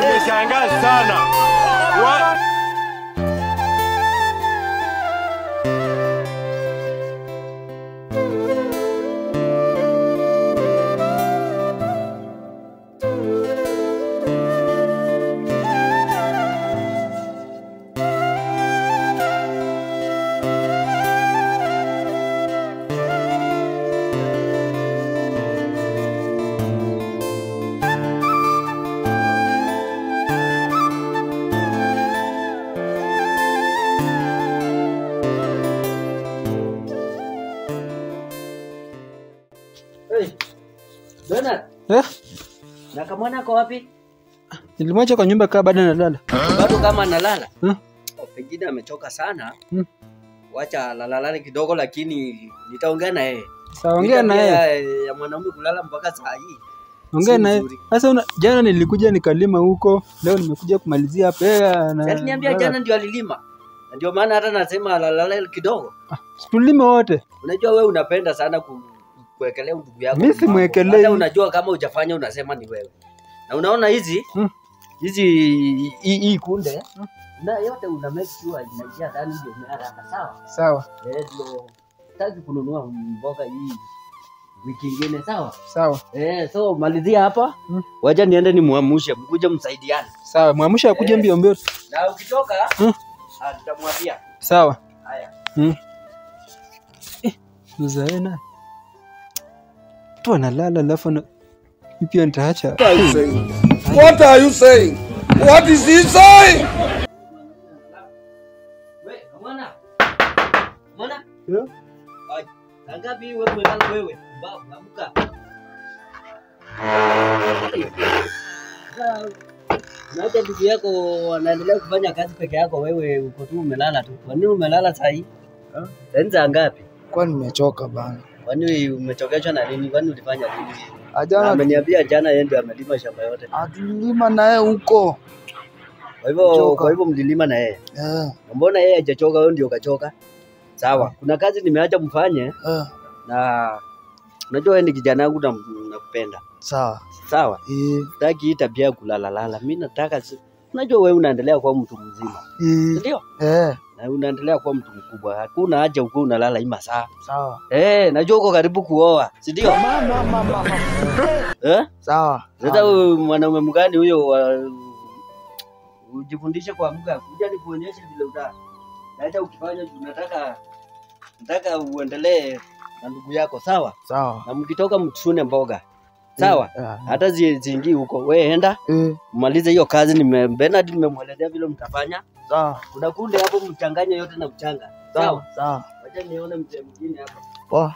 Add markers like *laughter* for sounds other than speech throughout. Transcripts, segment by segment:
Nimeshangaa sana. Na kamwana ako wapi? nilimwacha kwa nyumba kaa bado analala. Bado kama analala? Hmm. Oh, pengine amechoka sana. Hmm. Wacha lalalani kidogo, lakini nitaongea na yeye. Sawa, ongea na yeye. ya, mwanaume kulala mpaka saa hii. Ongea naye. na yeye. Sasa una, jana nilikuja nikalima huko, leo nimekuja kumalizia hapa. yeye ana- Aliniambia jana ndio alilima, ndio maana hata nasema lalale kidogo. Ah, Tulime wote. Unajua wewe unapenda sana ku, kuwekelea ndugu yako. Mimi simwekelei. Hata unajua kama hujafanya unasema ni wewe. Na unaona hizi Hmm. hizi hii kunde na yote una make sure inaingia ndani ndio umeharaka sawa. Sawa, Eh, ndio sitaki kununua mboga hii wiki ingine sawa. sawa, Eh, so malizia hapa. Hmm. Wacha niende nimwamshe, mkuje msaidiane. sawa. Mwamsha akuje Eh. mbio mbio. Na ukitoka Hmm. ah, nitamwambia. Sawa. Haya. Mm. Eh, Uzaena. Tu analala alafu na pia nitaacha. What are you saying? What are you saying? What is he saying? We, mwana. Mwana? Yeah. Ai, saa ngapi wewe umelala wewe? Babu, amka. Sasa, Unaacha ndugu yako anaendelea kufanya kazi peke yako, wewe uko tu umelala tu. Kwa nini umelala saa hii? Saa saa ngapi? Kwa nimechoka bana. Kwani umechokeshwa na nini? Kwani ulifanya nini? Ajana Ameniambia jana yeye ndio amelima shamba yote. atulima naye huko. Kwa hivyo kwa hivyo mlilima na yeye. Na Mbona yeye hajachoka, wewe ndio ukachoka? Sawa. Kuna kazi nimeacha mfanye eh, na unajua wewe ni kijana wangu na nakupenda. sawa. Sawa. Eh, Sitaki hii tabia ya lala. Mimi nataka unajua wewe unaendelea kuwa mtu mzima. eh, Ndio? eh, Na unaendelea kuwa mtu mkubwa. Hakuna haja uko unalala hii masaa. sawa. Eh, najua uko karibu kuoa, si ndio? Mama mama. Eh? Sawa. Sasa mwanaume mgani huyo ujifundishe kuamka, kuja nikuonyeshe vile uta. Na hata ukifanya unataka nataka uendelee na ndugu yako, sawa? Sawa. Na mkitoka mtusune mboga. Sawa? yeah. Hata zingi ziingii huko. We enda mm. malize hiyo kazi. Nime Bernard nimemwelezea vile mtafanya. Sawa. Unakunde hapo, mchanganye yote na mchanga. Sawa? Sawa. Wacha nione mzee mwingine hapa. Poa.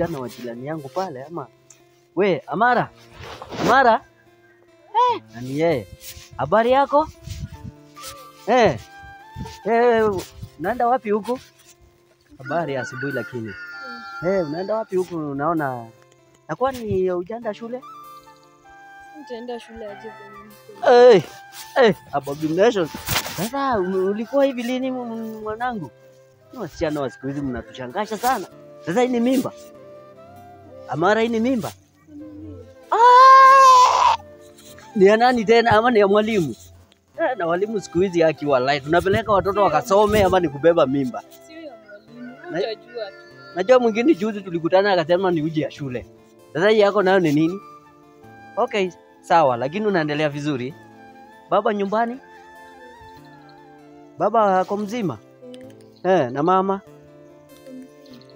Msichana wa jirani yangu pale ama? We Amara. Amara? Eh, nani yeye? Habari yako? Eh, eh, unaenda wapi huku? Habari ya asubuhi lakini. Eh, unaenda wapi huku? Unaona nakuwa ni ujaenda shule? Nitaenda shule aje eh, eh, abomination. Sasa ulikuwa hivi lini mwanangu? Ni wasichana wa siku hizi mnatushangasha sana. Sasa hii ni mimba Amara hii ni mimba? Ah! ni ya nani tena? Ama ni ya mwalimu? Eh, na walimu siku hizi haki walai. Tunapeleka watoto wakasome ama ni kubeba mimba? Na- najua mwingine juzi tulikutana akasema ni uji ya shule. Sasa hii yako nayo ni nini? Okay sawa lakini unaendelea vizuri. Baba nyumbani? Baba ako mzima? Eh, na mama?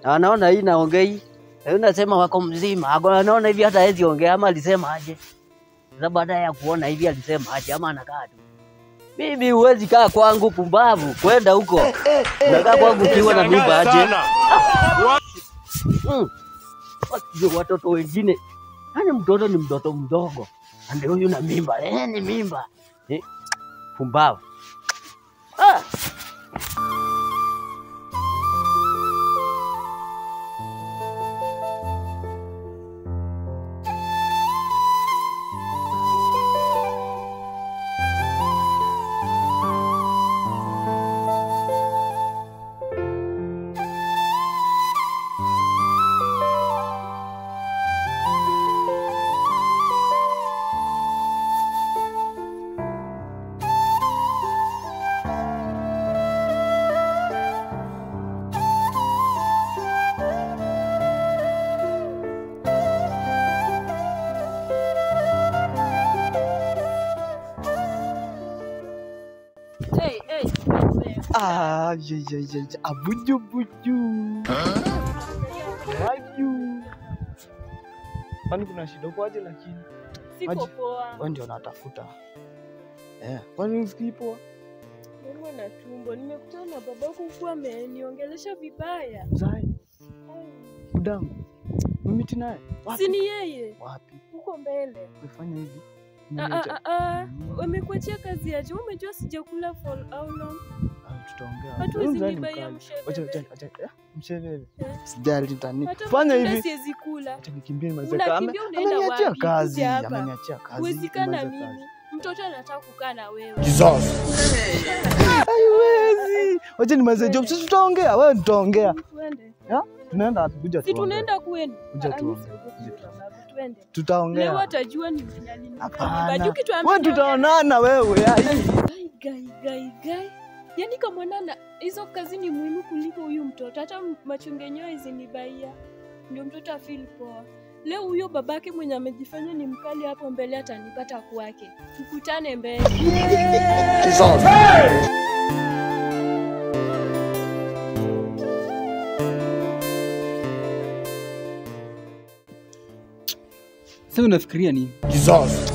Na anaona hii naongei Eh, unasema wako mzima anaona hivi hata hawezi ongea ama alisema aje sasa baada ya kuona hivi alisema aje ama anakaa tu mimi huwezi kaa kwangu kumbavu kwenda huko unakaa kwangu ukiwa na mimba aje Sana. *laughs* Mm. Watoto wengine Yaani mtoto ni mtoto mdogo. Ande huyu na mimba. Eh, ni mimba. Eh, pumbavu. Ah. Aïe aïe aïe aïe aïe buju. Waju. Kwani kuna shida kwaje lakini? Siko Maji. poa. Wewe ndio natafuta. Eh, kwani usikii poa? Naumwa na tumbo. Nimekutana na babako kuwa ameniongelesha vibaya. Zai, udangu. Mimiti naye. Si ni yeye Wapi? huko mbele. Umefanya hivi. Ah, ah, ah. Wamekuachia kazi yaje? Umejua sijakula for how long? Tutaongea. Hatuwezi Huyu mzee ni nibaia mkali. msheveve. Wacha wacha wacha. eh, hivi. nikimbie Ameniachia kazi. Ameniachia kazi. Mtoto anataka kukaa na wewe. Haiwezi. Wacha nimalize job. Sisi tutaongea. Wewe tutaongea. Tunaenda wapi? Kuja tunaenda kwenu. Kuja. Leo atajua ni. Hapana. Wewe tutaonana wewe. Gai, gai, gai, gai. kama kamwanana hizo kazi ni muhimu kuliko huyu mtoto. Hata machungenyo izinibaia ndio mtoto afeel poa. Leo huyo babake mwenye amejifanya ni mkali hapo mbele atanipata kwake. Tukutane mbele. Sasa unafikiria nini? Kizazi.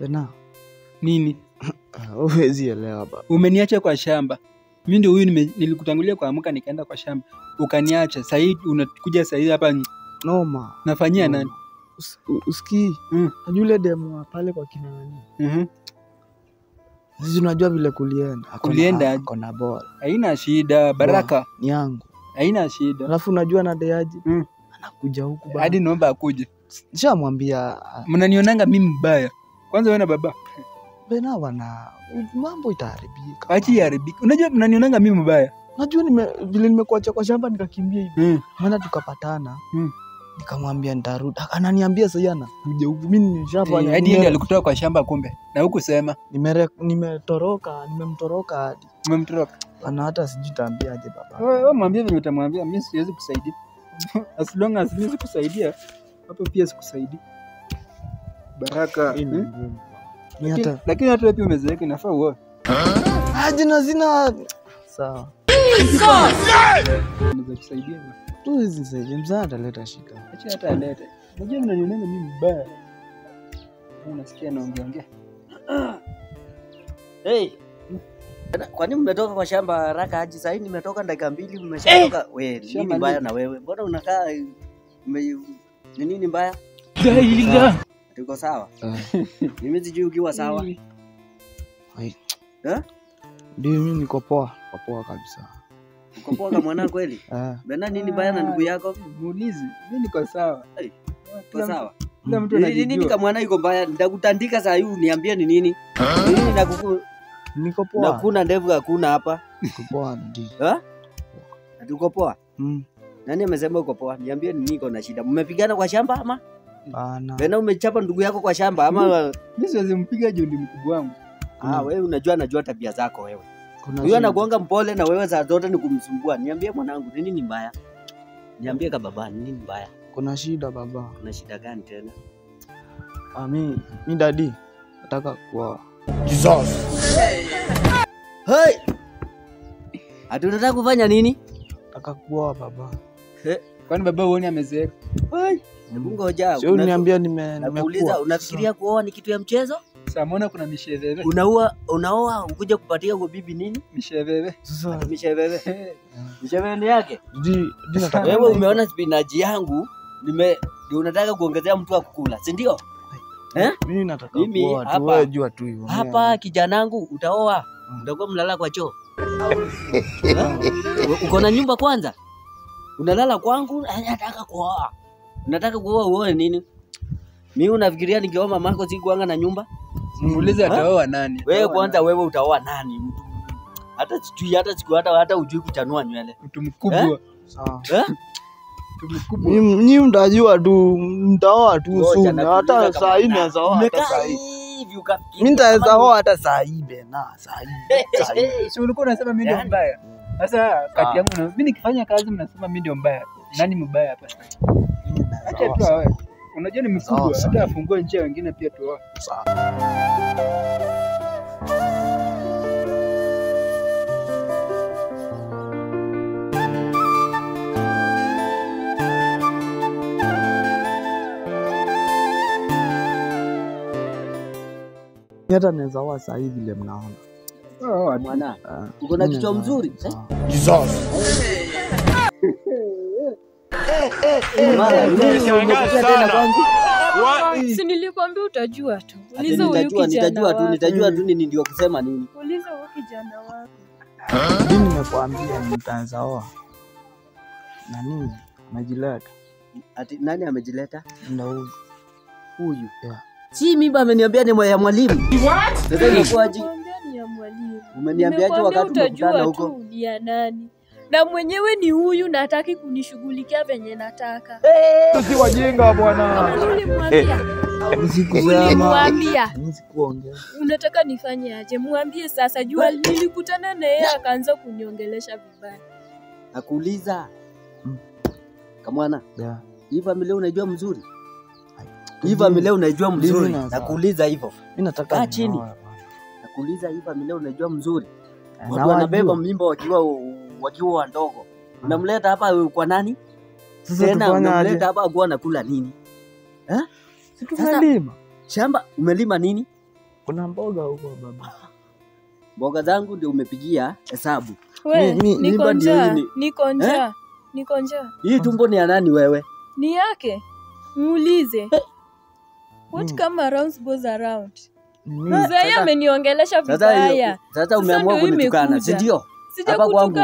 Bena. Nini? *laughs* Huwezi elewa baba. Umeniacha kwa shamba. mi ndio huyu nilikutangulia kuamka nikaenda kwa shamba. Ukaniacha. sahii unakuja sahii hapa Noma. nafanyia Noma. nani? Us- Usikii? Mm. Najua pale kwa kina nani. Mhm. Sisi unajua vile kulienda. Kulienda kona ball. Haina shida, Baraka. Ni yangu. Haina shida. Alafu unajua nadeaje? Mm. Anakuja huku bana. Hadi naomba akuje. shamwambia. ah, Mnanionanga mimi mbaya. Kwanza wewe na baba. Bena wana mambo itaharibika. Achi iharibike. Unajua mnanionanga mimi mbaya. Najua nime, vile nimekuacha kwa shamba nikakimbia hivi. Mm. Maana tukapatana. Mm. Nikamwambia nitarudi. Ananiambia sasa mje huku. Mimi nishafanya. Eh, Hadi yeye alikutoa kwa shamba kumbe. Na hukusema. nimere- Nimetoroka, nimemtoroka hadi. Nimemtoroka. Ana hata sijui taambiaje baba. Wewe wewe mwambie vile utamwambia, mimi siwezi kusaidia. *laughs* As long as mimi sikusaidia, hapo pia sikusaidia. Baraka. Hii hata Lakini hata wewe pia umezeeka inafaa uoe. aje na zina sawa. Naweza kusaidia. Tu hizi sasa mzaa ataleta shida. Acha hata alete. Unajua mnanionea mimi mbaya. Unasikia naongea ongea. Hey. Kwani mmetoka kwa shamba haraka aje? Sasa nimetoka dakika mbili mmeshatoka. wewe. nini mbaya na wewe? Mbona unakaa nini mbaya? Tuko sawa? Ah. *laughs* Mimi sijui ukiwa sawa. Eh? Ndio mimi niko poa, poa kabisa. Uko poa kama mwana kweli? *laughs* Eh. Bena nini baya na ndugu yako? Muulizi, mimi niko sawa. Uko sawa? Kila mtu Ni nini kama mwana iko mbaya? Nitakutandika saa hii uniambie ni nini? mimi na nakuku Niko poa. Na kuna ndevu hakuna hapa? Niko poa ndio. Eh? *laughs* Ati uko poa? Mm. Nani amesema uko poa? Niambie ni nini iko na shida. Mmepigana kwa shamba ama? Bana. Tena umechapa ndugu yako kwa shamba ama? Mimi siwezi mpiga juu ni mkubwa wangu. Ah, wewe unajua anajua tabia zako wewe. Kuna Huyo anakuanga mpole na wewe saa zote ni kumsumbua. Niambie mwanangu, nini ni mbaya? Niambie kababa, nini ni mbaya? Kuna shida baba. Kuna shida gani tena? Ah, mi mi dadi nataka kuoa. Hey! Ati unataka kufanya nini? Nataka kuoa baba. Kwani baba uoni amezeeka? Hebu ngoja. Sio niambia nime Nakuuliza, unafikiria kuoa ni kitu ya mchezo? Samona mbona kuna misheveve? Unaoa unaoa ukuja kupatia huyo bibi nini? Misheveve. Sasa Misheveve. *laughs* Misheveve ni yake. di di nataka. Wewe umeona spinaji yangu nime ndio unataka kuongezea mtu wa kukula, si ndio? Eh? Mimi nataka Mimi hapa- jua tu hivyo. Hapa kijanangu utaoa, utakuwa mlala kwa choo. *laughs* Eh? Uko na nyumba kwanza, unalala kwangu, anataka nataka kuoa. Unataka kuoa uoe nini? mi unafikiria nikioa mamako sikuanga na nyumba? Muulize ataoa nani? Wewe kwanza, wewe utaoa nani? Mtu hata sijui hata siku hata hata ujui kuchanua nywele nani? Mtu mkubwa. Sawa. eh? Mtu mkubwa. Nyinyi nyinyi mtajua tu, mtaoa tu soon. Hata saa hii naweza oa hata saa hii. Mimi nitaweza oa hata saa hii bena, saa hii. Saa hii. *laughs* Si ulikuwa unasema mimi ndio Yaani. mbaya. Sasa kati yangu na mimi nikifanya kazi mnasema mimi ndio mbaya. Nani mbaya hapa sasa? Acha tu awe. Unajua ni mkubwa, hata afungue njia wengine pia tu Sawa. Nyata hata naweza wa saa hii vile mnaona. Tu. Mwana, uko na kichwa naweza- mzuri eh? Si nilikwambia utajua tu. Uliza huyu nitajua, kijana nitajua tu, wako. nitajua tu nini ndio kusema nini. Uliza huyu kijana wako. Mimi. Na nini? amejileta Ati nani amejileta? Ndio huyu. Huyu. Si mimba ameniambia ni ya mwalimu. Sasa? Umeniambiaje wakati umekutana utajua huko? tu ni ya nani. Na mwenyewe ni huyu na hataki kunishughulikia venye nataka. Sisi wajinga bwana. Ulimwambia Mimi sikuongea. unataka nifanye aje? Mwambie sasa, jua nilikutana na yeye akaanza kuniongelesha vibaya. Nakuuliza. Mm. Kamwana, Yeah. hii familia unaijua mzuri? Hii familia unaijua mzuri? Nakuuliza hivyo. Mimi nataka Kaa chini. Nioe hivi familia unajua mzuri? Na Watu wanabeba mimba wakiwa wakiwa wadogo. Unamleta hapa kwa nani? Sasa Tena unamleta hapa akuwa anakula nini? Si tumelima. Shamba umelima nini? Kuna mboga huko baba. Mboga zangu ndio umepigia hesabu. Niko njaa, hii niko njaa, niko njaa. Hii tumbo ni ya nani wewe? Ni yake, muulize. What Mm. come around goes around. Mimi Mzee ameniiongelesha vibaya. sasa umeamua kunitukana, si ndio? Hapa kwangu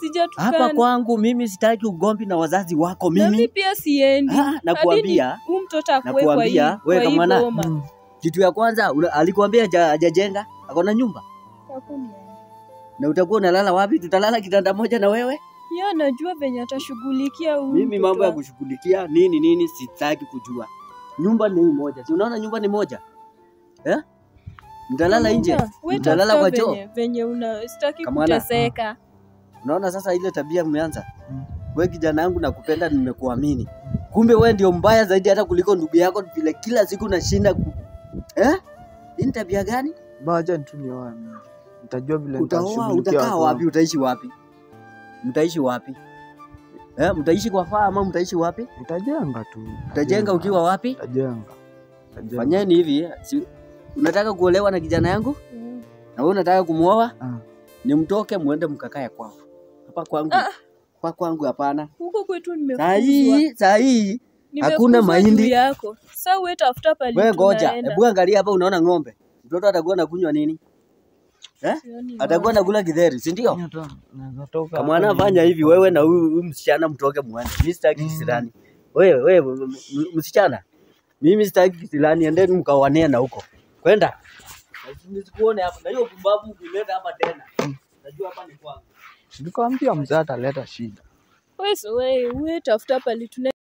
Sijakutukana, Hapa kwangu mimi sitaki ugomvi na wazazi wako Na mimi mimi. pia siendi. Nakuambia, huyu mtoto akuwe kwa hii wewe kama na- Mm. kitu ya kwanza alikuambia ajajenga hajajenga, ako na nyumba. Na utakuwa unalala wapi? Tutalala kitanda moja na wewe? Yeye anajua venye atashughulikia huyu Mimi mambo ya kushughulikia nini nini sitaki kujua. Nyumba ni moja. Si unaona nyumba ni moja? Eh? Mtalala nje. Mtalala kwa choo. venye- unastaki una sitaki kuteseka. Unaona sasa ile tabia mmeanza. Mm. Wewe kijana wangu nakupenda, nimekuamini. Kumbe wewe ndio mbaya zaidi hata kuliko ndugu yako, vile kila siku nashinda ku... eh? Hii ni tabia gani? Baja tu nioe mimi. Nitajua vile Utaoa, nitashughulikia utakaa wapi? Utaishi wapi? Mtaishi wapi? Eh, mtaishi kwa faa ama mtaishi wapi? Mtajenga tu. Utajenga ukiwa wapi? Nitajenga. Fanyeni hivi, si, unataka kuolewa na kijana yangu Mm. na wewe unataka kumwoa, Ah. ni mtoke muende mkakae kwao. Hapa kwangu, Ah. kwa kwangu hapana. Huko kwetu Saa nimefukuzwa. hii, saa hii hakuna mahindi. yako. Sasa wewe tafuta pale Wewe ngoja, hebu angalia hapa, unaona ng'ombe? Mtoto atakuwa anakunywa nini? Eh? Atakuwa anakula githeri, si ndio? Kama anafanya hivi, wewe na huyu msichana mtoke muende. Mimi sitaki Mm. kisirani. Wewe wewe msichana, mimi sitaki kisirani, endeni mkawanie na huko. Kwenda. Nisikuone hapa. Na hiyo pumbavu ukileta hapa tena. Najua hapa ni kwangu. Nikwambia mzee ataleta shida. Wewe wewe wewe tafuta pale tunaenda.